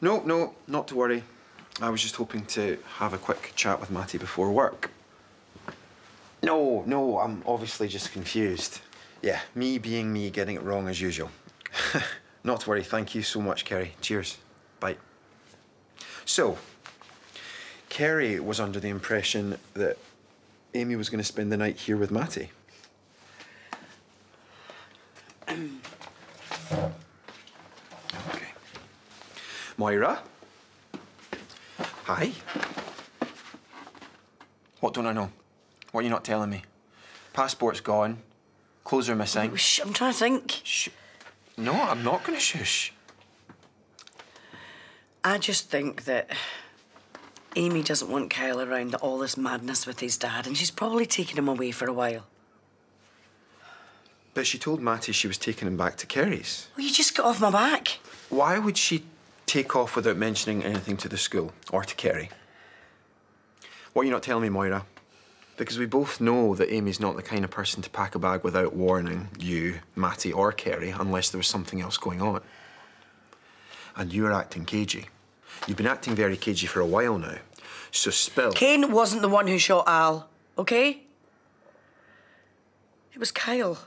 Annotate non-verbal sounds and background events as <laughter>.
No, no, not to worry. I was just hoping to have a quick chat with Matty before work. No, no, I'm obviously just confused. Yeah, me being me, getting it wrong as usual. <laughs> not to worry. Thank you so much, Kerry. Cheers. Bye. So, Kerry was under the impression that Amy was going to spend the night here with Matty. <clears throat> Moira? Hi. What don't I know? What are you not telling me? Passport's gone. Clothes are missing. Oh, Shh, I'm trying to think. Shh. No, I'm not going to shush. I just think that Amy doesn't want Kyle around all this madness with his dad, and she's probably taking him away for a while. But she told Matty she was taking him back to Kerry's. Well, you just got off my back. Why would she take off without mentioning anything to the school or to Kerry? What are you not telling me, Moira? Because we both know that Amy's not the kind of person to pack a bag without warning you, Matty, or Kerry unless there was something else going on. And you're acting cagey. You've been acting very cagey for a while now. So spill. Cain wasn't the one who shot Al, okay? It was Kyle.